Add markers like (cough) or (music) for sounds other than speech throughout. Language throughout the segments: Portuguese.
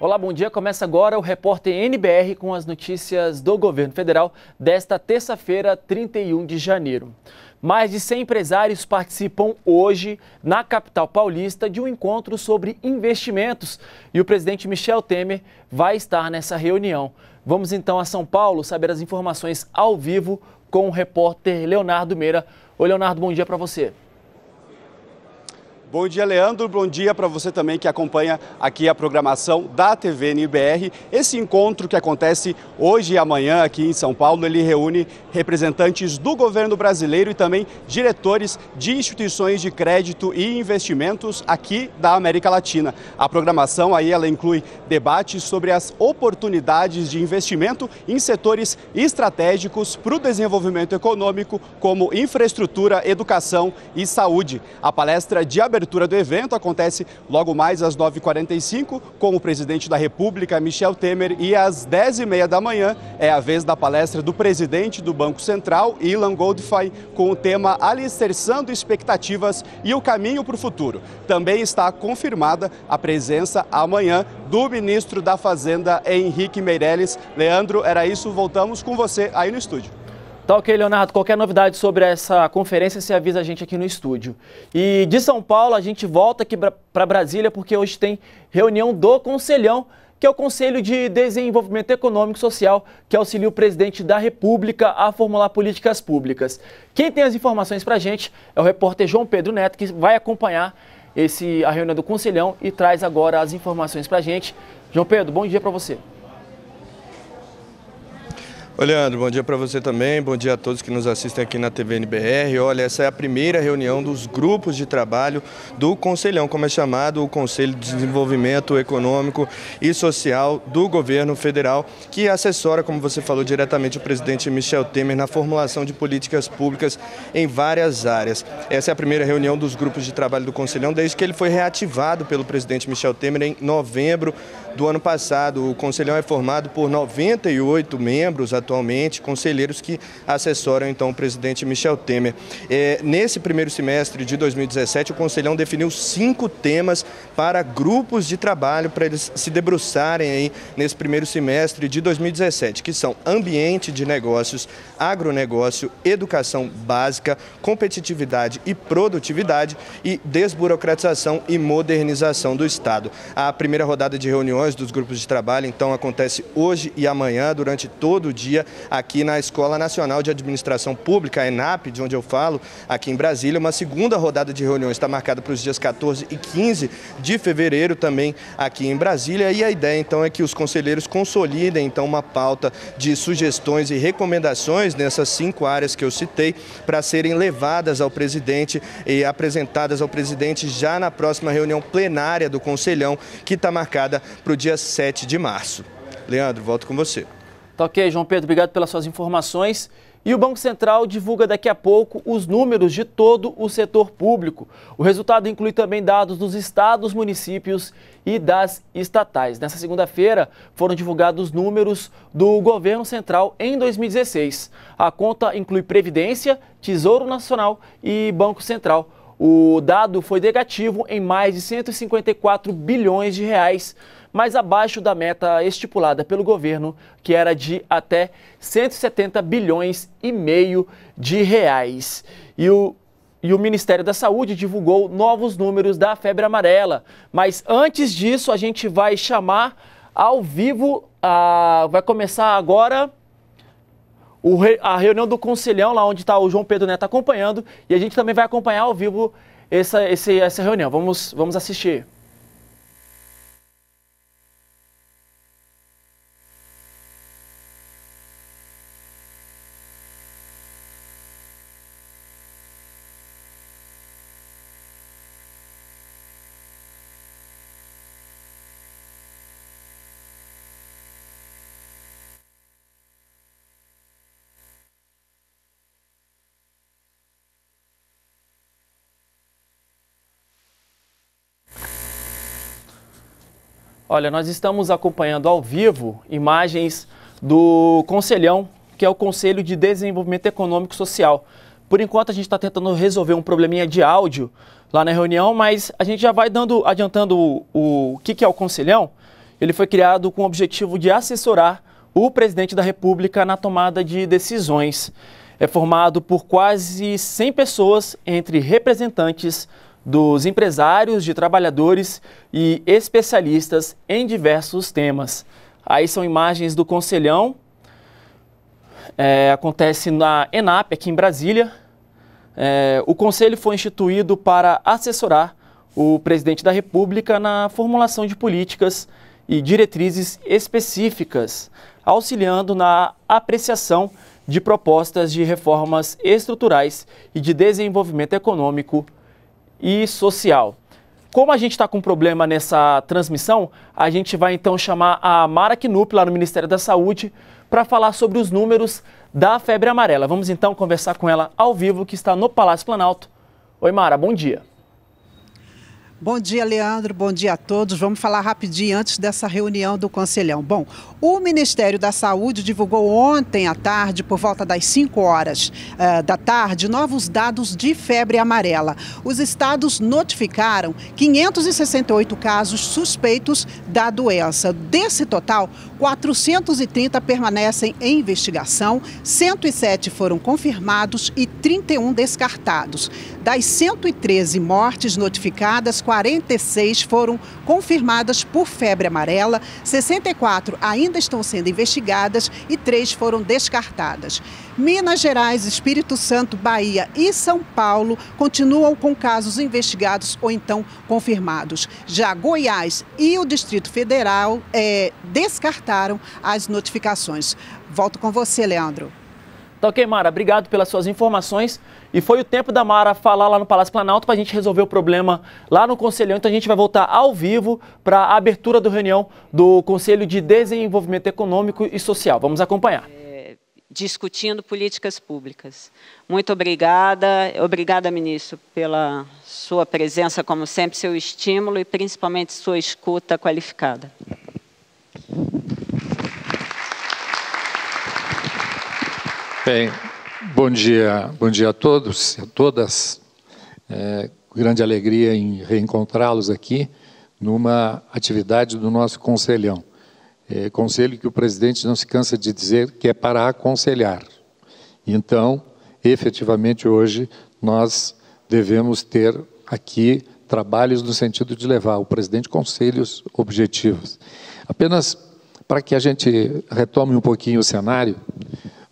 Olá, bom dia. Começa agora o repórter NBR com as notícias do governo federal desta terça-feira, 31 de janeiro. Mais de 100 empresários participam hoje na capital paulista de um encontro sobre investimentos e o presidente Michel Temer vai estar nessa reunião. Vamos então a São Paulo saber as informações ao vivo com o repórter Leonardo Meira. Oi, Leonardo, bom dia para você. Bom dia, Leandro. Bom dia para você também que acompanha aqui a programação da TV NBR. Esse encontro que acontece hoje e amanhã aqui em São Paulo, ele reúne representantes do governo brasileiro e também diretores de instituições de crédito e investimentos aqui da América Latina. A programação aí ela inclui debates sobre as oportunidades de investimento em setores estratégicos para o desenvolvimento econômico, como infraestrutura, educação e saúde. A palestra de abertura abertura do evento acontece logo mais às 9h45 com o presidente da República, Michel Temer, e às 10h30 da manhã é a vez da palestra do presidente do Banco Central, Ilan Goldfein, com o tema Alicerçando Expectativas e o Caminho para o Futuro. Também está confirmada a presença amanhã do ministro da Fazenda, Henrique Meirelles. Leandro, era isso. Voltamos com você aí no estúdio. Tá ok, Leonardo. Qualquer novidade sobre essa conferência, você avisa a gente aqui no estúdio. E de São Paulo, a gente volta aqui para Brasília, porque hoje tem reunião do Conselhão, que é o Conselho de Desenvolvimento Econômico e Social, que auxilia o presidente da República a formular políticas públicas. Quem tem as informações para a gente é o repórter João Pedro Neto, que vai acompanhar esse, a reunião do Conselhão e traz agora as informações para a gente. João Pedro, bom dia para você. Oi, Leandro, bom dia para você também, bom dia a todos que nos assistem aqui na TV NBR. Olha, essa é a primeira reunião dos grupos de trabalho do Conselhão, como é chamado, o Conselho de Desenvolvimento Econômico e Social do Governo Federal, que assessora, como você falou, diretamente o presidente Michel Temer na formulação de políticas públicas em várias áreas. Essa é a primeira reunião dos grupos de trabalho do Conselhão desde que ele foi reativado pelo presidente Michel Temer em novembro do ano passado. O Conselhão é formado por 98 membros atualmente, conselheiros que assessoram então o presidente Michel Temer. É, nesse primeiro semestre de 2017, o Conselhão definiu cinco temas para grupos de trabalho para eles se debruçarem aí nesse primeiro semestre de 2017, que são ambiente de negócios, agronegócio, educação básica, competitividade e produtividade e desburocratização e modernização do Estado. A primeira rodada de reuniões reuniões dos grupos de trabalho, então acontece hoje e amanhã, durante todo o dia, aqui na Escola Nacional de Administração Pública, a ENAP, de onde eu falo, aqui em Brasília. Uma segunda rodada de reuniões está marcada para os dias 14 e 15 de fevereiro, também aqui em Brasília. E a ideia, então, é que os conselheiros consolidem, então, uma pauta de sugestões e recomendações nessas cinco áreas que eu citei, para serem levadas ao presidente e apresentadas ao presidente já na próxima reunião plenária do Conselhão, que está marcada para o dia 7 de março. Leandro, volto com você. Tá ok, João Pedro, obrigado pelas suas informações. E o Banco Central divulga daqui a pouco os números de todo o setor público. O resultado inclui também dados dos estados, municípios e das estatais. Nessa segunda-feira foram divulgados números do governo central em 2016. A conta inclui Previdência, Tesouro Nacional e Banco Central. O dado foi negativo em mais de 154 bilhões de reais mais abaixo da meta estipulada pelo governo, que era de até 170 bilhões e meio de reais. E o e o Ministério da Saúde divulgou novos números da febre amarela. Mas antes disso, a gente vai chamar ao vivo, a, vai começar agora o, a reunião do Conselhão, lá onde está o João Pedro Neto acompanhando, e a gente também vai acompanhar ao vivo essa, essa reunião. Vamos, vamos assistir. Olha, nós estamos acompanhando ao vivo imagens do Conselhão, que é o Conselho de Desenvolvimento Econômico e Social. Por enquanto a gente está tentando resolver um probleminha de áudio lá na reunião, mas a gente já vai dando, adiantando o, o, o que, que é o Conselhão. Ele foi criado com o objetivo de assessorar o presidente da República na tomada de decisões. É formado por quase 100 pessoas, entre representantes dos empresários, de trabalhadores e especialistas em diversos temas. Aí são imagens do Conselhão. É, acontece na ENAP, aqui em Brasília. É, o conselho foi instituído para assessorar o presidente da República na formulação de políticas e diretrizes específicas, auxiliando na apreciação de propostas de reformas estruturais e de desenvolvimento econômico e social. Como a gente está com problema nessa transmissão, a gente vai então chamar a Mara Knupp, lá no Ministério da Saúde, para falar sobre os números da febre amarela. Vamos então conversar com ela ao vivo, que está no Palácio Planalto. Oi, Mara, bom dia. Bom dia, Leandro. Bom dia a todos. Vamos falar rapidinho antes dessa reunião do Conselhão. Bom, o Ministério da Saúde divulgou ontem à tarde, por volta das 5 horas uh, da tarde, novos dados de febre amarela. Os estados notificaram 568 casos suspeitos da doença. Desse total, 430 permanecem em investigação, 107 foram confirmados e 31 descartados. Das 113 mortes notificadas, 46 foram confirmadas por febre amarela, 64 ainda estão sendo investigadas e 3 foram descartadas. Minas Gerais, Espírito Santo, Bahia e São Paulo continuam com casos investigados ou então confirmados. Já Goiás e o Distrito Federal é, descartaram as notificações. Volto com você, Leandro. Tá ok, Mara. Obrigado pelas suas informações. E foi o tempo da Mara falar lá no Palácio Planalto para a gente resolver o problema lá no Conselhão. Então a gente vai voltar ao vivo para a abertura da reunião do Conselho de Desenvolvimento Econômico e Social. Vamos acompanhar. É, discutindo políticas públicas. Muito obrigada. Obrigada, ministro, pela sua presença, como sempre, seu estímulo e principalmente sua escuta qualificada. Bem, Bom dia, bom dia a todos e a todas. É, grande alegria em reencontrá-los aqui numa atividade do nosso conselhão. É, conselho que o presidente não se cansa de dizer que é para aconselhar. Então, efetivamente hoje nós devemos ter aqui trabalhos no sentido de levar ao presidente conselhos objetivos. Apenas para que a gente retome um pouquinho o cenário,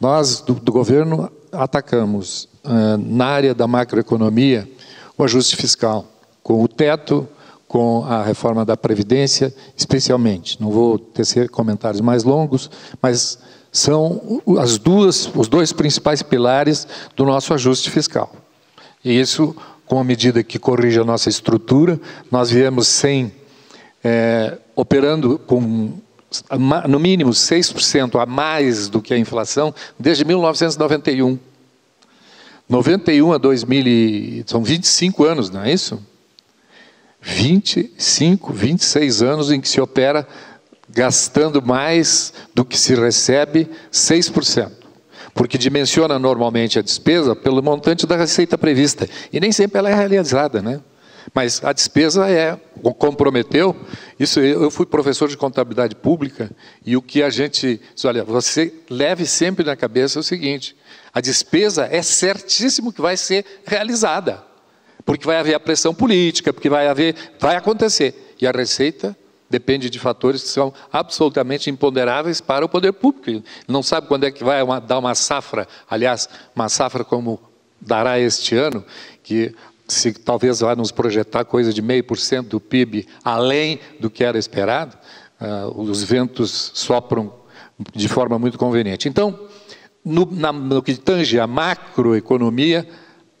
nós, do, do governo, atacamos uh, na área da macroeconomia o ajuste fiscal, com o teto, com a reforma da Previdência, especialmente. Não vou tecer comentários mais longos, mas são as duas, os dois principais pilares do nosso ajuste fiscal. E isso, com a medida que corrige a nossa estrutura, nós viemos sem, é, operando com no mínimo 6% a mais do que a inflação desde 1991. 91 a 2000, são 25 anos, não é isso? 25, 26 anos em que se opera gastando mais do que se recebe 6%. Porque dimensiona normalmente a despesa pelo montante da receita prevista. E nem sempre ela é realizada, né? Mas a despesa é comprometeu. Isso eu fui professor de contabilidade pública e o que a gente olha, você leve sempre na cabeça o seguinte: a despesa é certíssimo que vai ser realizada, porque vai haver a pressão política, porque vai haver, vai acontecer. E a receita depende de fatores que são absolutamente imponderáveis para o poder público. Não sabe quando é que vai uma, dar uma safra, aliás, uma safra como dará este ano, que se talvez vá nos projetar coisa de meio por cento do PIB além do que era esperado, uh, os ventos sopram de forma muito conveniente. Então, no, na, no que tange a macroeconomia,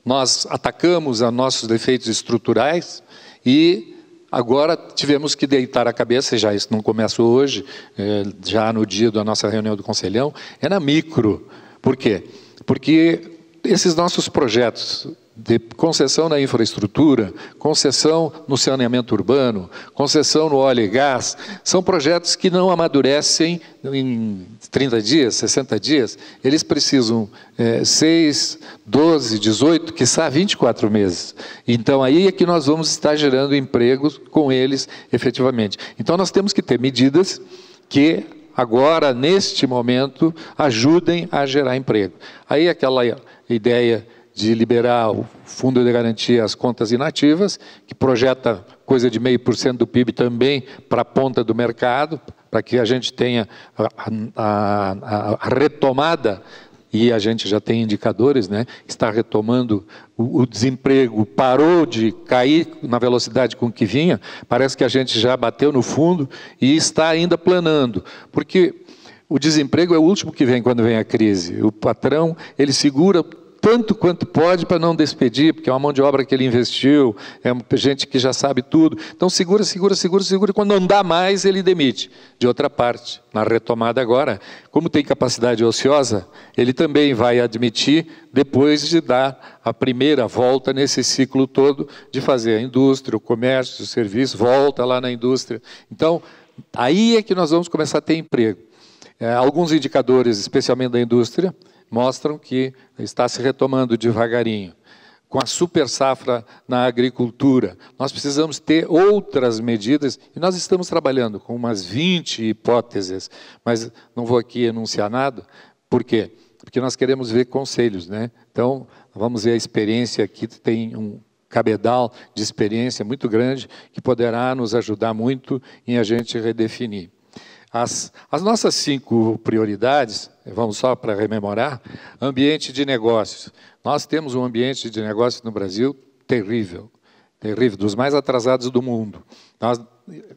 nós atacamos a nossos defeitos estruturais e agora tivemos que deitar a cabeça, já isso não começa hoje, é, já no dia da nossa reunião do Conselhão, é na micro. Por quê? Porque esses nossos projetos de concessão na infraestrutura, concessão no saneamento urbano, concessão no óleo e gás, são projetos que não amadurecem em 30 dias, 60 dias, eles precisam é, 6, 12, 18, quiçá 24 meses. Então aí é que nós vamos estar gerando empregos com eles efetivamente. Então nós temos que ter medidas que agora, neste momento, ajudem a gerar emprego. Aí aquela ideia de liberar o Fundo de Garantia às contas inativas, que projeta coisa de meio por cento do PIB também para a ponta do mercado, para que a gente tenha a, a, a, retomada, e a gente já tem indicadores, né? está retomando o, o, desemprego, parou de cair na velocidade com que vinha, parece que a gente já bateu no fundo e está ainda planando, porque o desemprego é o último que vem quando vem a crise. O patrão, ele segura tanto quanto pode para não despedir, porque é uma mão de obra que ele investiu, é gente que já sabe tudo. Então segura, segura, segura, segura, quando não dá mais, ele demite. De outra parte, na retomada agora, como tem capacidade ociosa, ele também vai admitir depois de dar a primeira volta nesse ciclo todo de fazer a indústria, o comércio, o serviço, volta lá na indústria. Então, aí é que nós vamos começar a ter emprego. É, alguns indicadores, especialmente da indústria, mostram que está se retomando devagarinho. Com a super safra na agricultura, nós precisamos ter outras medidas, e nós estamos trabalhando com umas 20 hipóteses, mas não vou aqui enunciar nada, por quê? Porque nós queremos ver conselhos, né? Então, vamos ver a experiência aqui, tem um cabedal de experiência muito grande, que poderá nos ajudar muito em a gente redefinir. As, as nossas cinco prioridades, vamos só para rememorar, ambiente de negócios. Nós temos um ambiente de negócios no Brasil terrível, terrível, dos mais atrasados do mundo. Nós,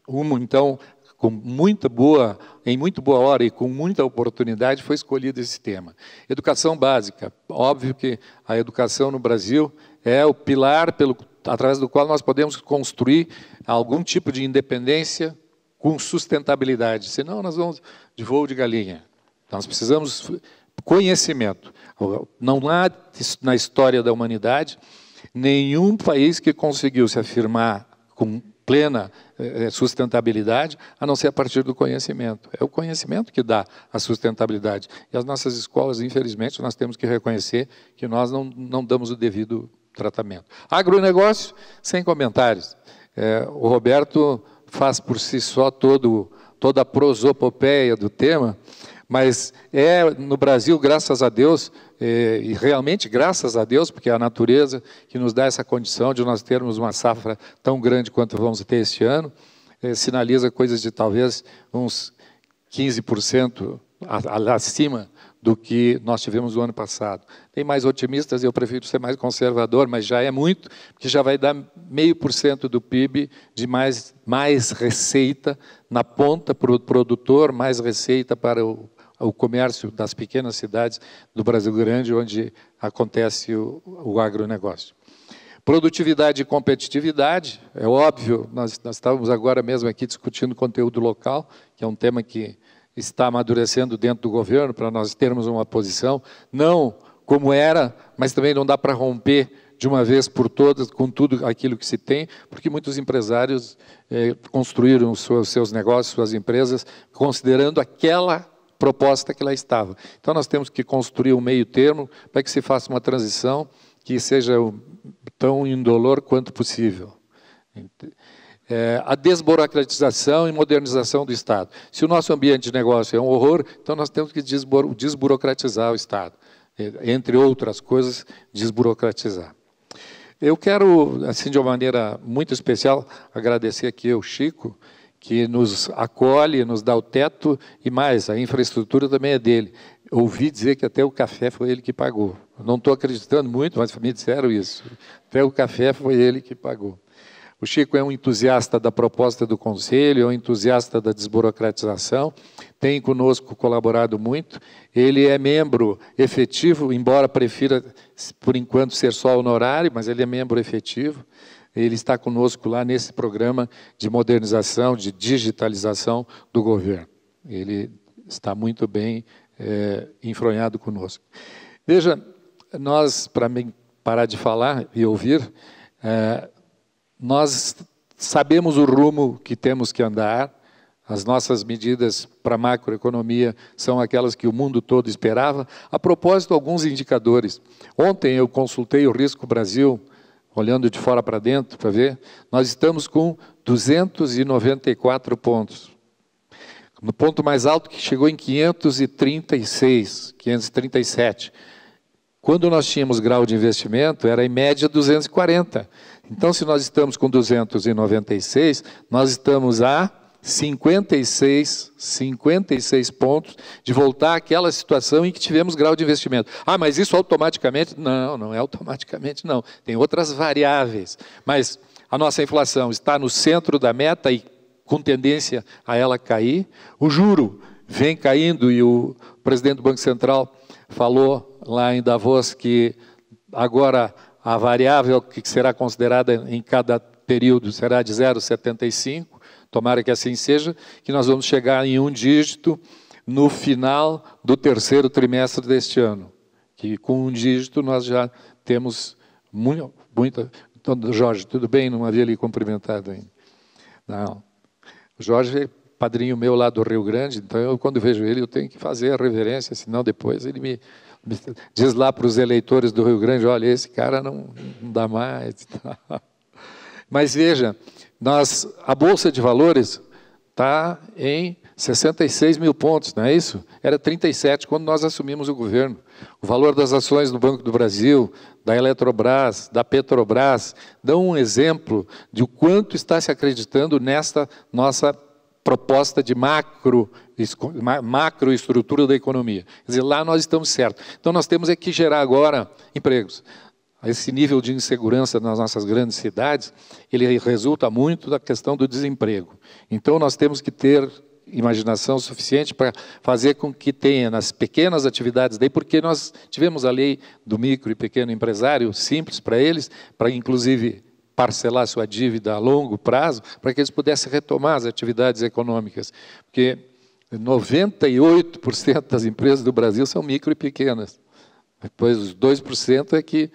uma, então, com muita boa, em muito boa hora e com muita oportunidade, foi escolhido esse tema. Educação básica. Óbvio que a educação no Brasil é o pilar pelo, através do qual nós podemos construir algum tipo de independência com sustentabilidade, senão nós vamos de voo de galinha. Nós precisamos conhecimento. Não há na história da humanidade nenhum país que conseguiu se afirmar com plena eh, sustentabilidade, a não ser a partir do conhecimento. É o conhecimento que dá a sustentabilidade. E as nossas escolas, infelizmente, nós temos que reconhecer que nós não, não damos o devido tratamento. Agronegócio, sem comentários. É, o Roberto faz por si só todo, toda a prosopopeia do tema, mas é no Brasil, graças a Deus, é, e realmente graças a Deus, porque é a natureza que nos dá essa condição de nós termos uma safra tão grande quanto vamos ter este ano, é, sinaliza coisas de talvez uns 15% acima do que nós tivemos no ano passado. Tem mais otimistas, eu prefiro ser mais conservador, mas já é muito, porque já vai dar meio por cento do PIB de mais, mais receita na ponta para o produtor, mais receita para o, o comércio das pequenas cidades do Brasil Grande, onde acontece o, o agronegócio. Produtividade e competitividade, é óbvio, nós, nós estávamos agora mesmo aqui discutindo conteúdo local, que é um tema que está amadurecendo dentro do governo para nós termos uma posição, não como era, mas também não dá para romper de uma vez por todas com tudo aquilo que se tem, porque muitos empresários eh, construíram seus, seus negócios, suas empresas, considerando aquela proposta que lá estava. Então nós temos que construir um meio termo para que se faça uma transição que seja tão indolor quanto possível é, a desburocratização e modernização do Estado. Se o nosso ambiente de negócio é um horror, então nós temos que desburocratizar o Estado, é, entre outras coisas, desburocratizar. Eu quero, assim, de uma maneira muito especial, agradecer aqui ao Chico, que nos acolhe, nos dá o teto e mais, a infraestrutura também é dele. Ouvi dizer que até o café foi ele que pagou. não estou acreditando muito, mas me disseram isso. Até o café foi ele que pagou. O Chico é um entusiasta da proposta do Conselho, é um entusiasta da desburocratização, tem conosco colaborado muito. Ele é membro efetivo, embora prefira, por enquanto, ser só honorário, mas ele é membro efetivo. Ele está conosco lá nesse programa de modernização, de digitalização do governo. Ele está muito bem é, enfronhado conosco. Veja, nós, para parar de falar e ouvir, é, nós sabemos o rumo que temos que andar, as nossas medidas para a macroeconomia são aquelas que o mundo todo esperava. A propósito, alguns indicadores. Ontem eu consultei o Risco Brasil, olhando de fora para dentro para ver, nós estamos com 294 pontos. No ponto mais alto que chegou em 536, 537. Quando nós tínhamos grau de investimento, era em média 240. Então, se nós estamos com 296, nós estamos a 56, 56 pontos de voltar àquela situação em que tivemos grau de investimento. Ah, mas isso automaticamente? Não, não é automaticamente, não. Tem outras variáveis. Mas a nossa inflação está no centro da meta e com tendência a ela cair. O juro vem caindo e o presidente do Banco Central falou lá em Davos que agora a variável que será considerada em cada período será de 0,75. Tomara que assim seja, que nós vamos chegar em um dígito no final do terceiro trimestre deste ano. Que com um dígito nós já temos muito, muita. Então, Jorge, tudo bem? Não havia lhe cumprimentado ainda. Não. Jorge é padrinho meu lá do Rio Grande, então eu, quando vejo ele, eu tenho que fazer a reverência, senão depois ele me diz lá para os eleitores do Rio Grande: olha, esse cara não, não dá mais. (laughs) Mas veja, nós, a Bolsa de Valores está em 66 mil pontos, não é isso? Era 37 quando nós assumimos o governo. O valor das ações do Banco do Brasil, da Eletrobras, da Petrobras, dão um exemplo de o quanto está se acreditando nesta nossa proposta de macro, macroestrutura da economia. Quer dizer, lá nós estamos certos. Então nós temos é que gerar agora empregos. Esse nível de insegurança nas nossas grandes cidades, ele resulta muito da questão do desemprego. Então nós temos que ter imaginação suficiente para fazer com que tenha nas pequenas atividades daí, porque nós tivemos a lei do micro e pequeno empresário simples para eles, para inclusive parcelar sua dívida a longo prazo, para que eles pudessem retomar as atividades econômicas, porque 98% das empresas do Brasil são micro e pequenas. Depois os 2% é que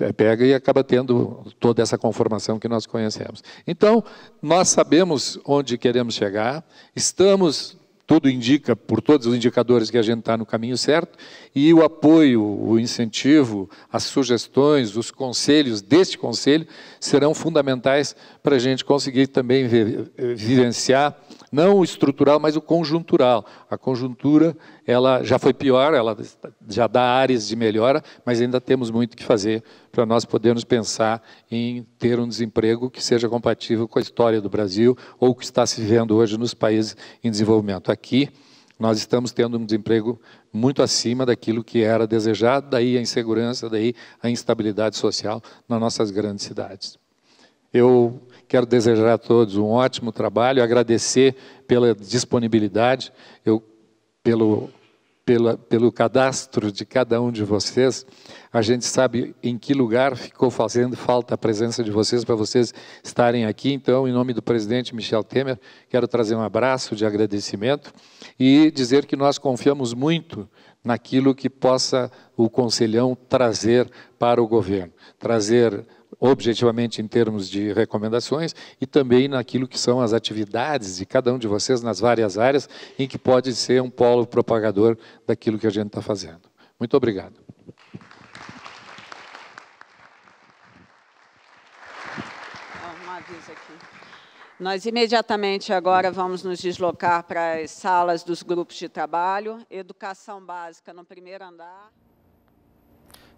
é, pega e acaba tendo toda essa conformação que nós conhecemos. Então, nós sabemos onde queremos chegar, estamos, tudo indica, por todos os indicadores, que a gente está no caminho certo, e o apoio, o incentivo, as sugestões, os conselhos deste conselho serão fundamentais para a gente conseguir também vivenciar não o estrutural, mas o conjuntural. A conjuntura, ela já foi pior, ela já dá áreas de melhora, mas ainda temos muito que fazer para nós podermos pensar em ter um desemprego que seja compatível com a história do Brasil ou que está se vivendo hoje nos países em desenvolvimento. Aqui, nós estamos tendo um desemprego muito acima daquilo que era desejado, daí a insegurança, daí a instabilidade social nas nossas grandes cidades. Eu Quero desejar a todos um ótimo trabalho, agradecer pela disponibilidade, eu, pelo, pela, pelo cadastro de cada um de vocês. A gente sabe em que lugar ficou fazendo falta a presença de vocês para vocês estarem aqui. Então, em nome do presidente Michel Temer, quero trazer um abraço de agradecimento e dizer que nós confiamos muito naquilo que possa o conselhão trazer para o governo, trazer objetivamente em termos de recomendações e também naquilo que são as atividades de cada um de vocês nas várias áreas em que pode ser um polo propagador daquilo que a gente está fazendo. Muito obrigado. Nós imediatamente agora vamos nos deslocar para as salas dos grupos de trabalho, educação básica no primeiro andar.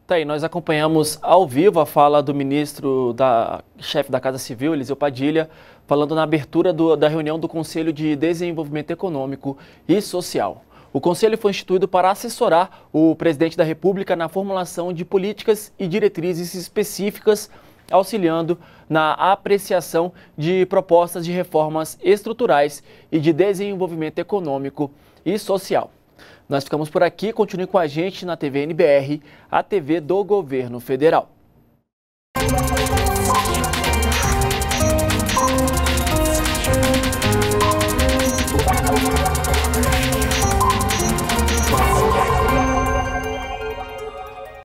Tá aí, nós acompanhamos ao vivo a fala do ministro, da chefe da Casa Civil, Eliseu Padilha, falando na abertura do, da reunião do Conselho de Desenvolvimento Econômico e Social. O Conselho foi instituído para assessorar o presidente da República na formulação de políticas e diretrizes específicas, auxiliando na apreciação de propostas de reformas estruturais e de desenvolvimento econômico e social. Nós ficamos por aqui, continue com a gente na TV NBR, a TV do Governo Federal.